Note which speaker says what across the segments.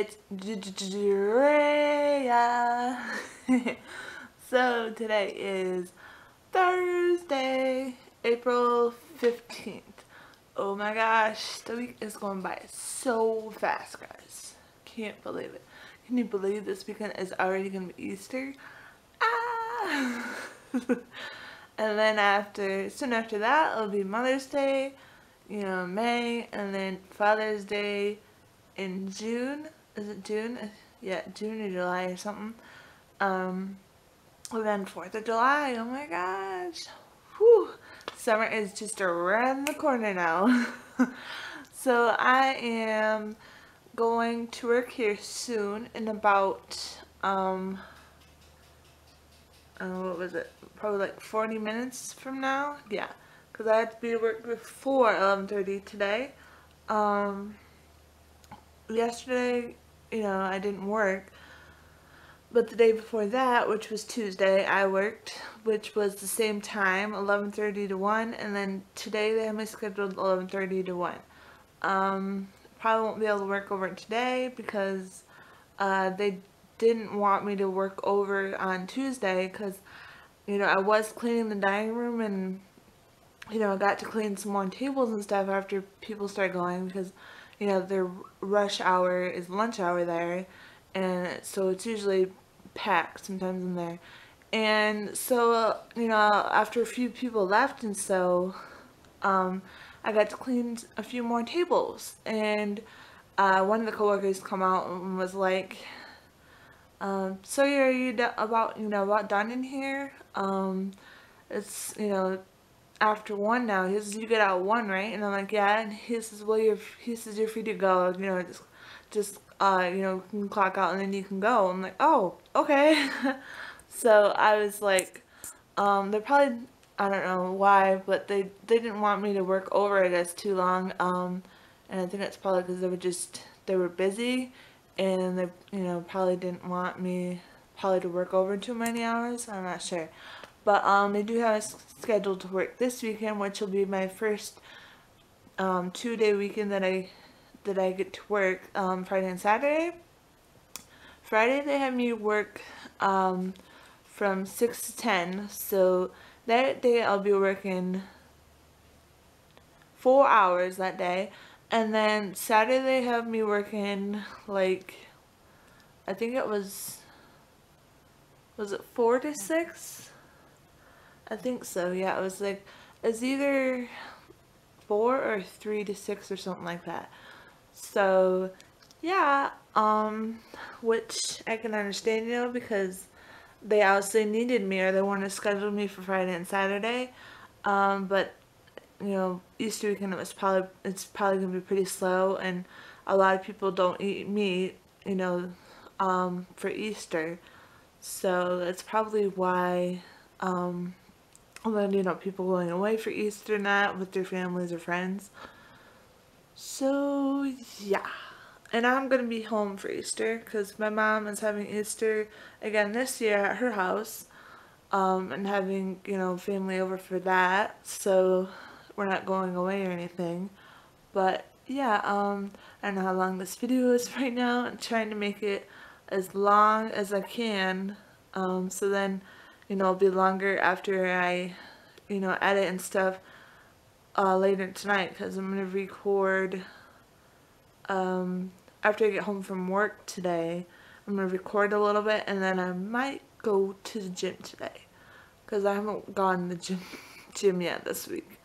Speaker 1: it's Drea. so today is Thursday, April 15th. Oh my gosh, the week is going by so fast, guys. Can't believe it. Can you believe this weekend is already going to be Easter? Ah! and then after, soon after that, it'll be Mother's Day, you know, May, and then Father's Day in June is it June? Yeah, June or July or something. Um, and then 4th of July, oh my gosh. Whew. Summer is just around the corner now. so I am going to work here soon in about, um, uh, what was it? Probably like 40 minutes from now. Yeah, because I had to be at work before 11.30 today. Um, yesterday you know, I didn't work. But the day before that, which was Tuesday, I worked, which was the same time, 11.30 to 1, and then today they have me scheduled 11.30 to 1. Um, probably won't be able to work over today because uh, they didn't want me to work over on Tuesday because, you know, I was cleaning the dining room and, you know, I got to clean some more tables and stuff after people started going because you know, their rush hour is lunch hour there, and so it's usually packed sometimes in there. And so, you know, after a few people left and so, um, I got to clean a few more tables. And uh, one of the coworkers come out and was like, um, so are you about, you know, about done in here? Um, it's, you know, after one now. He says, you get out one, right? And I'm like, yeah. And he says, well, you're, he says, you're free to go. You know, just, just, uh, you know, can clock out and then you can go. I'm like, oh, okay. so I was like, um, they're probably, I don't know why, but they, they didn't want me to work over, I guess, too long. Um, and I think that's probably because they were just, they were busy and they, you know, probably didn't want me probably to work over too many hours. I'm not sure. But um, they do have a schedule to work this weekend, which will be my first um, two-day weekend that I that I get to work um, Friday and Saturday. Friday they have me work um, from 6 to 10, so that day I'll be working four hours that day. And then Saturday they have me working like, I think it was, was it 4 to 6? I think so, yeah. It was like, it's either four or three to six or something like that. So, yeah, um, which I can understand, you know, because they obviously needed me or they wanted to schedule me for Friday and Saturday. Um, but, you know, Easter weekend it was probably, it's probably going to be pretty slow and a lot of people don't eat meat, you know, um, for Easter. So that's probably why, um, then, you know, people going away for Easter night with their families or friends. So, yeah. And I'm going to be home for Easter because my mom is having Easter again this year at her house. Um, and having, you know, family over for that. So, we're not going away or anything. But, yeah, um, I don't know how long this video is right now. I'm trying to make it as long as I can. Um, so then you know, it'll be longer after I, you know, edit and stuff uh, later tonight because I'm going to record, um, after I get home from work today, I'm going to record a little bit and then I might go to the gym today because I haven't gone to the gym, gym yet this week.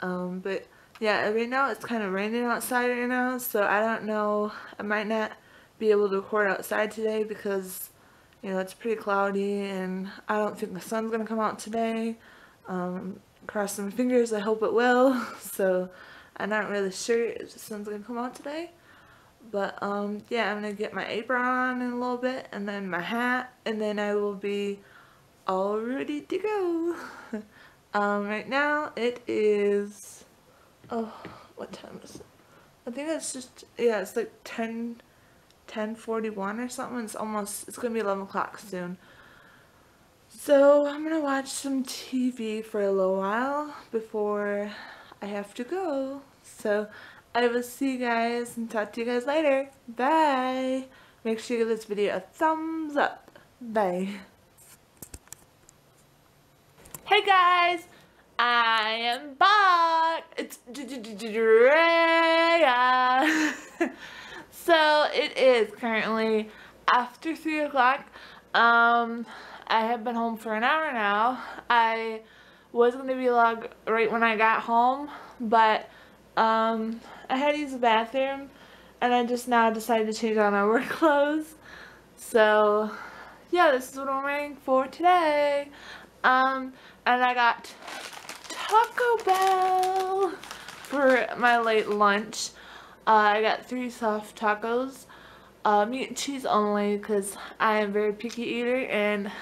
Speaker 1: Um, but yeah, right now it's kind of raining outside right now, so I don't know, I might not be able to record outside today because you know, it's pretty cloudy and I don't think the sun's going to come out today. Um, cross some fingers, I hope it will. So I'm not really sure if the sun's going to come out today. But um, yeah, I'm going to get my apron on in a little bit and then my hat and then I will be all ready to go. um, right now it is, oh, what time is it? I think it's just, yeah, it's like 10 10:41 or something. It's almost, it's going to be 11 o'clock soon. So I'm going to watch some TV for a little while before I have to go. So I will see you guys and talk to you guys later. Bye. Make sure you give this video a thumbs up. Bye. Hey guys, I am back. It's. So it is currently after 3 o'clock. Um, I have been home for an hour now. I was going to vlog right when I got home, but um, I had to use the bathroom, and I just now decided to change out my work clothes. So, yeah, this is what I'm wearing for today. Um, and I got Taco Bell for my late lunch. Uh, I got three soft tacos, uh, meat and cheese only because I am very picky eater and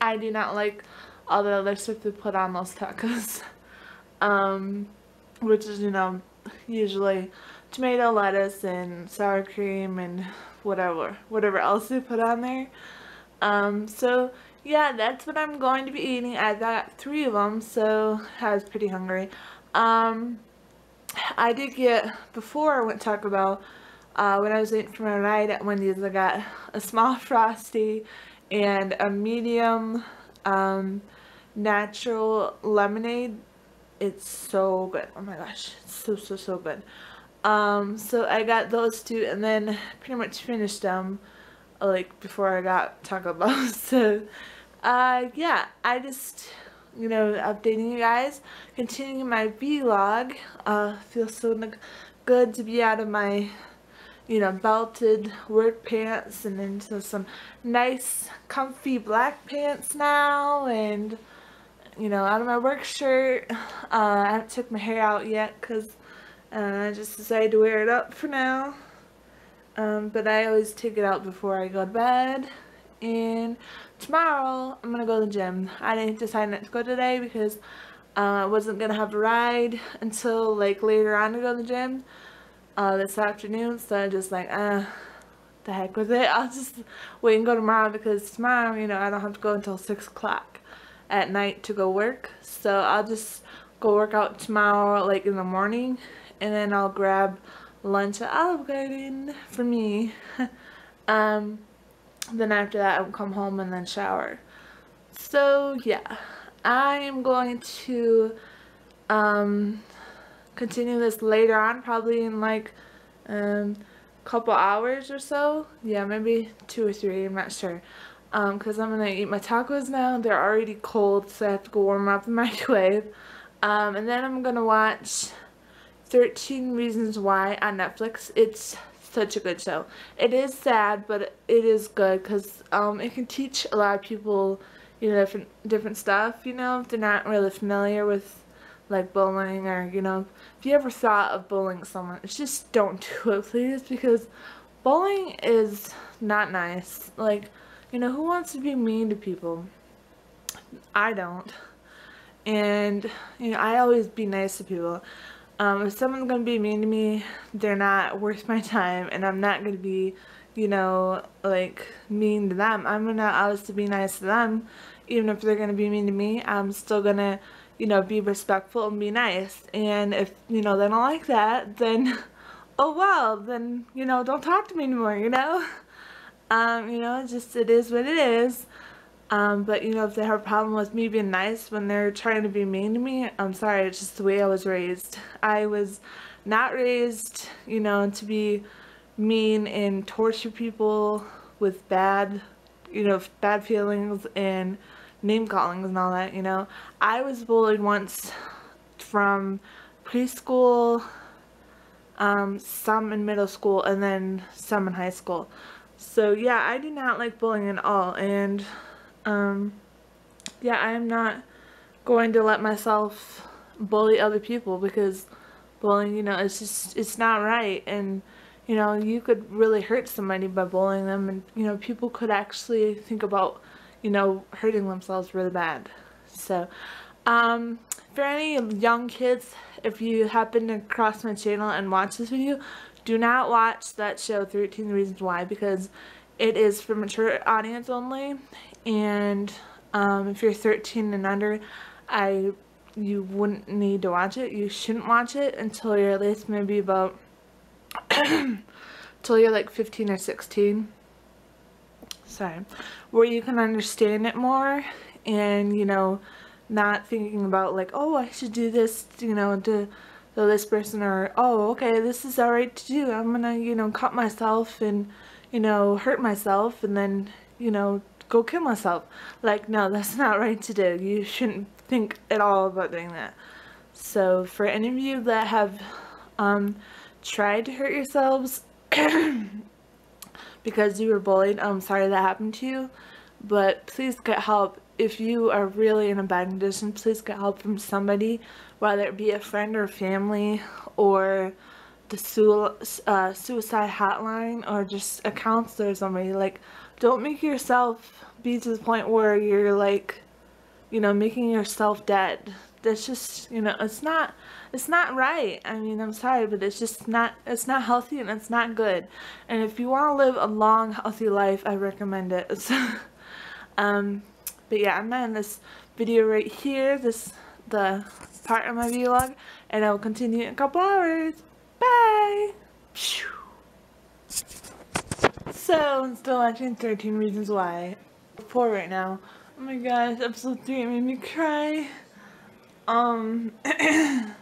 Speaker 1: I do not like all the other stuff they put on those tacos. um, which is, you know, usually tomato, lettuce, and sour cream, and whatever, whatever else they put on there. Um, so, yeah, that's what I'm going to be eating. I got three of them, so I was pretty hungry. Um, I did get, before I went Taco Bell, uh, when I was waiting for my ride at Wendy's, I got a small Frosty and a medium um, natural lemonade. It's so good. Oh my gosh. It's so, so, so good. Um, so I got those two and then pretty much finished them like before I got Taco Bell. so, uh, yeah, I just, you know, updating you guys, continuing my vlog. Uh, feels so good to be out of my you know, belted work pants and into some nice comfy black pants now and you know, out of my work shirt. Uh, I haven't took my hair out yet because uh, I just decided to wear it up for now. Um, but I always take it out before I go to bed. And tomorrow, I'm to go to the gym. I didn't decide not to go today because uh, I wasn't to have a ride until like later on to go to the gym uh, this afternoon. So I just like, uh, the heck with it. I'll just wait and go tomorrow because tomorrow, you know, I don't have to go until 6 o'clock at night to go work. So I'll just go work out tomorrow, like in the morning, and then I'll grab lunch at Olive Garden for me. um, then after that, I'll come home and then shower. So yeah, I am going to um, continue this later on, probably in like um, couple hours or so. Yeah, maybe two or three, I'm not sure. Because um, I'm going to eat my tacos now. They're already cold, so I have to go warm up the microwave. Um, and then I'm going to watch 13 Reasons Why on Netflix. It's such a good show. It is sad, but it is good because um, it can teach a lot of people, you know, different, different stuff, you know, if they're not really familiar with like bullying or, you know, if you ever thought of bullying someone, just don't do it, please, because bullying is not nice. Like, you know, who wants to be mean to people? I don't. And, you know, I always be nice to people. Um, if someone's to be mean to me, they're not worth my time, and I'm not to be, you know, like, mean to them. I'm to obviously be nice to them. Even if they're to be mean to me, I'm still to you know, be respectful and be nice. And if, you know, they don't like that, then, oh well, then, you know, don't talk to me anymore, you know? Um, you know, just, it is what it is. Um, but, you know, if they have a problem with me being nice when they're trying to be mean to me, I'm sorry, it's just the way I was raised. I was not raised, you know, to be mean and torture people with bad, you know, bad feelings and name callings and all that, you know. I was bullied once from preschool, um, some in middle school, and then some in high school. So yeah, I do not like bullying at all, and um, yeah, I'm not going to let myself bully other people because bullying, you know, it's just, it's not right, and you know, you could really hurt somebody by bullying them, and you know, people could actually think about you know, hurting themselves really bad. So, um, for any young kids, if you happen to cross my channel and watch this video, do not watch that show 13 Reasons Why because it is for mature audience only and um, if you're 13 and under I you wouldn't need to watch it. You shouldn't watch it until you're at least maybe about until you're like 15 or 16 sorry where you can understand it more and you know not thinking about like oh I should do this you know to, to this person or oh okay this is alright to do. I'm gonna you know cut myself and you know hurt myself and then you know go kill myself. Like no that's not right to do. You shouldn't think at all about doing that. So for any of you that have um, tried to hurt yourselves because you were bullied I'm sorry that happened to you but please get help. If you are really in a bad condition, please get help from somebody, whether it be a friend or family or the su uh, suicide hotline or just a counselor or somebody. Like, don't make yourself be to the point where you're like, you know, making yourself dead. That's just, you know, it's not, it's not right. I mean, I'm sorry, but it's just not, it's not healthy and it's not good. And if you want to live a long, healthy life, I recommend it. um, but yeah, I'm in this video right here, this the part of my vlog, and I will continue in a couple hours. Bye! So, I'm still watching 13 Reasons Why. 4 right now. Oh my gosh, episode 3 made me cry. Um, if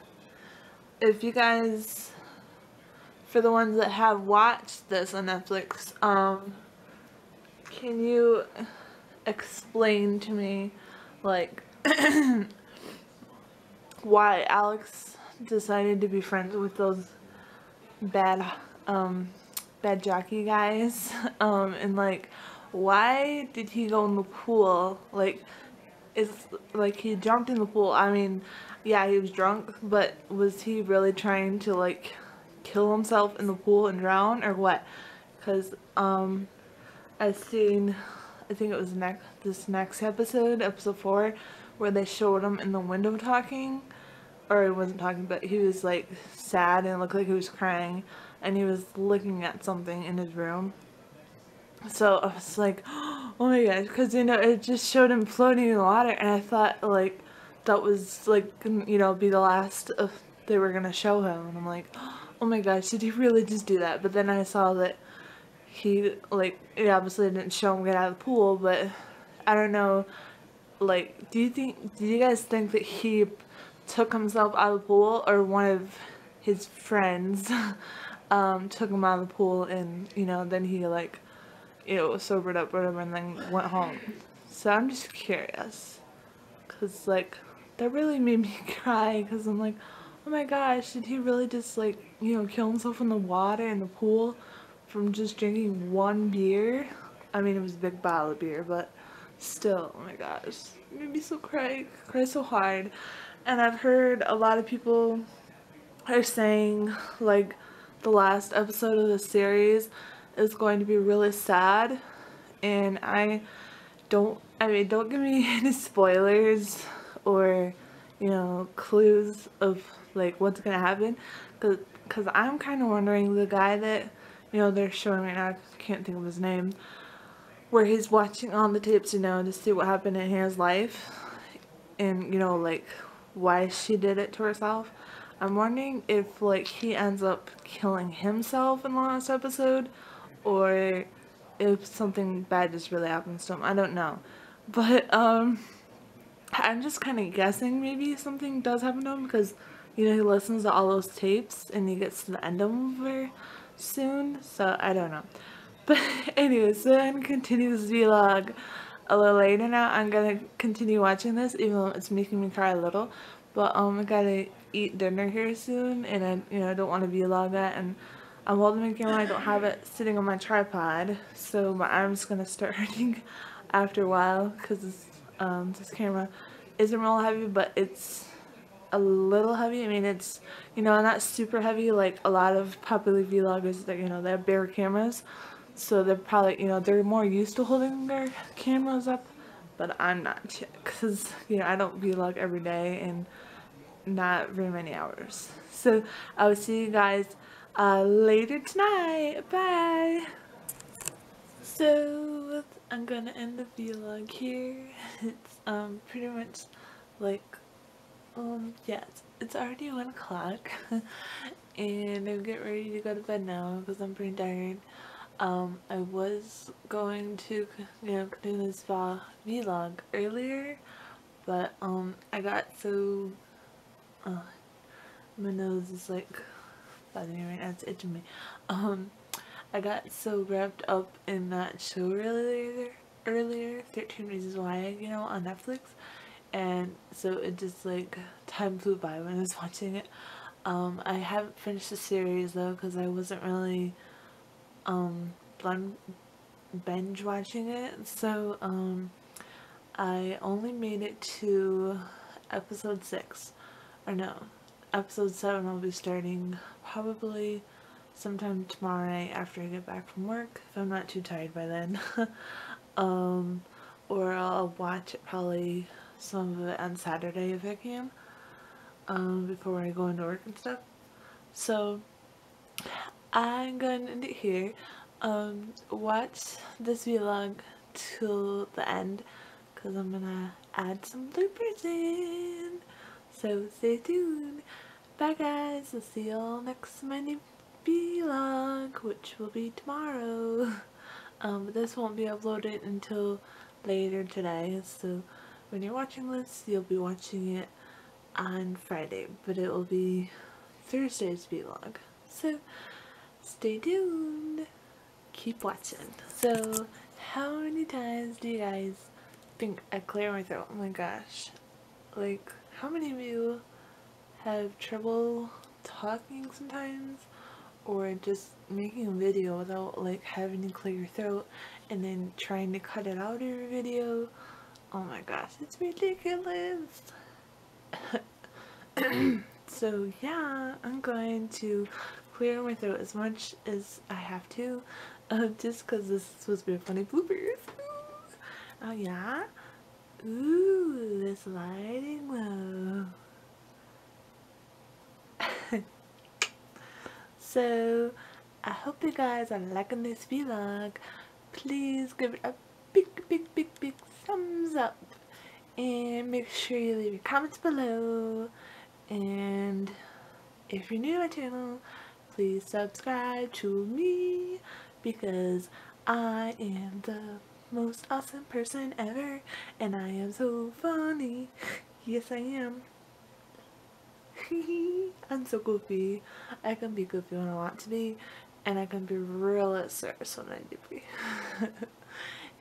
Speaker 1: you guys, for the ones that have watched this on Netflix, um, can you explain to me like why Alex decided to be friends with those bad um bad jockey guys. Um and like why did he go in the pool? Like it's like he jumped in the pool. I mean yeah he was drunk but was he really trying to like kill himself in the pool and drown or what? Because um I've seen I think it was next this next episode, episode four, where they showed him in the window talking, or he wasn't talking, but he was like sad and looked like he was crying, and he was looking at something in his room. So I was like, oh my gosh, because you know it just showed him floating in the water, and I thought like that was like you know be the last of they were gonna show him, and I'm like, oh my gosh, did he really just do that? But then I saw that he like it obviously didn't show him get out of the pool but I don't know like do you think do you guys think that he took himself out of the pool or one of his friends um, took him out of the pool and you know then he like you know sobered up whatever and then went home so I'm just curious because like that really made me cry because I'm like oh my gosh did he really just like you know kill himself in the water in the pool from just drinking one beer. I mean, it was a big bottle of beer, but still, oh my gosh, it made me so cry, cry so hard. And I've heard a lot of people are saying, like, the last episode of the series is going to be really sad. And I don't, I mean, don't give me any spoilers or, you know, clues of, like, what's to happen. Because cause I'm kind of wondering the guy that you know, they're showing right now, I can't think of his name, where he's watching on the tapes, you know, to see what happened in his life, and, you know, like, why she did it to herself. I'm wondering if, like, he ends up killing himself in the last episode, or if something bad just really happens to him. I don't know. But, um, I'm just kind of guessing maybe something does happen to him, because, you know, he listens to all those tapes, and he gets to the end of them soon, so I don't know. But anyways, so I'm continue this vlog a little later now. I'm gonna continue watching this, even though it's making me cry a little. But um, I gotta eat dinner here soon, and I, you know, don't want to vlog that, and I'm holding my camera, I don't have it sitting on my tripod, so my arm's gonna start hurting after a while, because um, this camera isn't real heavy, but it's a little heavy. I mean, it's, you know, not super heavy like a lot of popular vloggers that, you know, they have bigger cameras. So they're probably, you know, they're more used to holding their cameras up. But I'm not because, you know, I don't vlog every day and not very many hours. So I will see you guys uh, later tonight. Bye! So I'm gonna end the vlog here. It's um pretty much like um, yes, it's already 1 o'clock, and I'm getting ready to go to bed now because I'm pretty tired. Um, I was going to, you know, do this vlog earlier, but, um, I got so, uh, my nose is, like, bothering me right now, it's itching me. Um, I got so wrapped up in that show earlier, earlier, 13 Reasons Why, you know, on Netflix, and so it just, like, time flew by when I was watching it. Um, I haven't finished the series though because I wasn't really um, binge watching it. So um, I only made it to episode 6. Or no, episode 7 I'll be starting probably sometime tomorrow night after I get back from work if I'm not too tired by then. um, or I'll watch it probably some of it on Saturday if I can um, before I go into work and stuff. So I'm to end it here. Um, watch this vlog till the end because I'm gonna add some bloopers in. So stay tuned. Bye guys. I'll see y'all next Monday vlog, which will be tomorrow. Um, but this won't be uploaded until later today. So when you're watching this, you'll be watching it on Friday, but it will be Thursday's vlog. So stay tuned. Keep watching. So how many times do you guys think I clear my throat? Oh my gosh. Like how many of you have trouble talking sometimes or just making a video without like having to clear your throat and then trying to cut it out of your video? Oh my gosh, it's ridiculous. so yeah, I'm going to clear my throat as much as I have to, uh, just because this is supposed to be a funny bloopers. Oh yeah? Ooh, this lighting low. so, I hope you guys are liking this vlog. Please give it a big, big, big, big thumbs up. And make sure you leave your comments below and if you're new to my channel please subscribe to me because I am the most awesome person ever and I am so funny. Yes I am. I'm so goofy. I can be goofy when I want to be and I can be real serious when I need to be.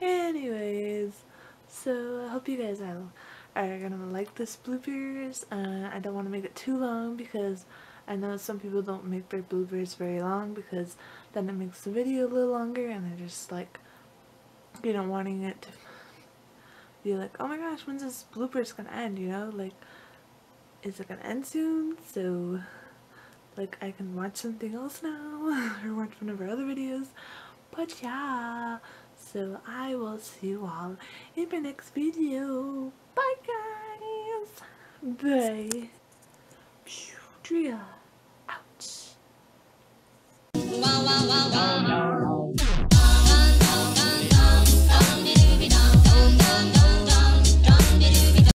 Speaker 1: Anyways so I hope you guys have are gonna like this bloopers. Uh, I don't want to make it too long because I know some people don't make their bloopers very long because then it makes the video a little longer and they're just like, you know, wanting it to be like, oh my gosh, when's this bloopers gonna end, you know? Like, is it gonna end soon? So, like, I can watch something else now or watch one of our other videos. But yeah, so I will see you all in my next video. Bye guys. Bye drill out.